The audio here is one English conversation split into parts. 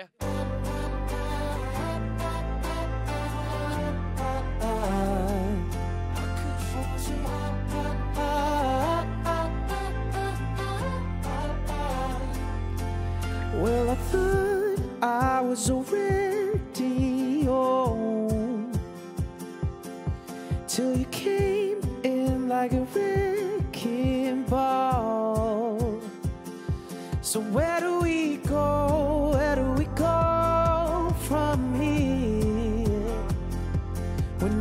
Yeah. Well, I thought I was already home till you came in like a wrecking ball. So where do we go?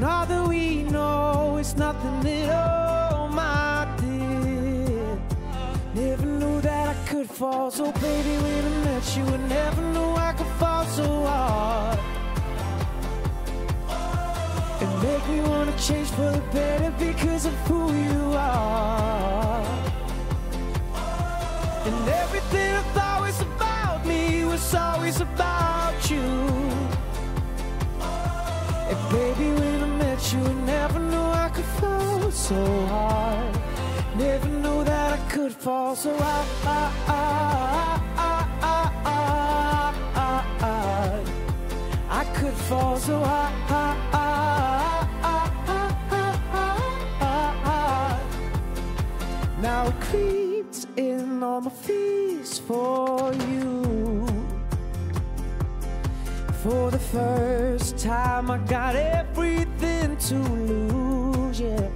That we know is nothing at all, my dear. Never knew that I could fall so baby when I met you. I never knew I could fall so hard. It make me wanna change for the better because of who you are. And everything I thought was about me was always about you. And baby, you, never knew I could fall so hard. Never knew that I could fall so hard. I could fall so hard. Now it creeps in on my feast for you. For the first time, I got everything to lose, yeah.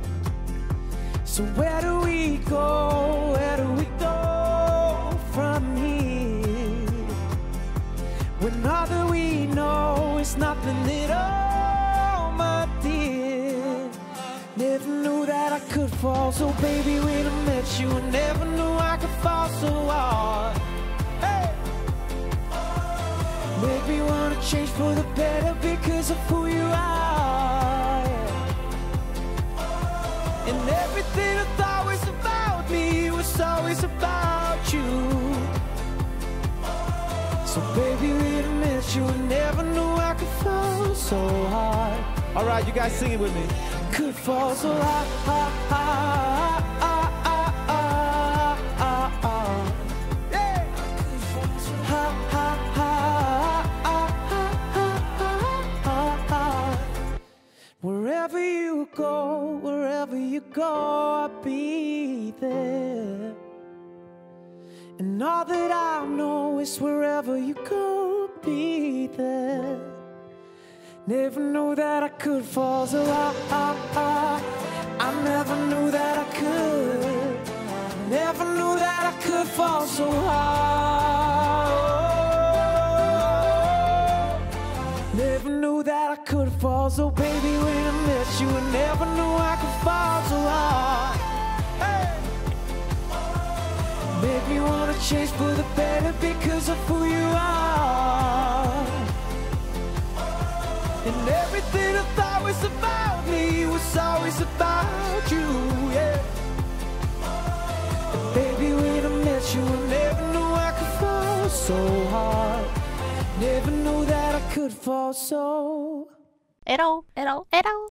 So where do we go? Where do we go from here? When all that we know is nothing at all, my dear. Never knew that I could fall so baby when I met you. I never knew I could fall so hard. Change for the better because of who you are. And everything I thought was about me was always about you. So baby, I met you, I never knew I could fall so hard. All right, you guys sing it with me. Could fall so hard. Yeah. Go, wherever you go, I'll be there. And all that I know is wherever you go, I'll be there. Never knew that I could fall so high. I never knew that I could. Never knew that I could fall so high. Never knew that I could fall so baby when I met you. I never knew I could fall so hard. Make me wanna change for the better because of who you are. And everything I thought was about me was always about you, yeah. And baby, when I met you, I never knew I could fall so hard. Never knew could fall so. It all. It all. It all.